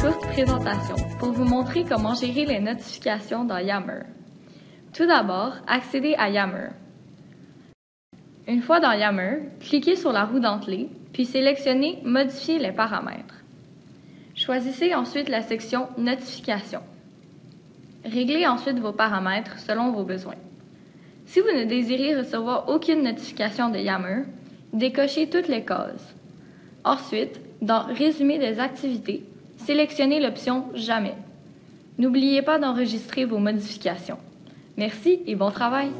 courte présentation pour vous montrer comment gérer les notifications dans Yammer. Tout d'abord, accédez à Yammer. Une fois dans Yammer, cliquez sur la roue dentelée, puis sélectionnez Modifier les paramètres. Choisissez ensuite la section Notifications. Réglez ensuite vos paramètres selon vos besoins. Si vous ne désirez recevoir aucune notification de Yammer, décochez toutes les cases. Ensuite, dans Résumer des activités, sélectionnez l'option Jamais. N'oubliez pas d'enregistrer vos modifications. Merci et bon travail!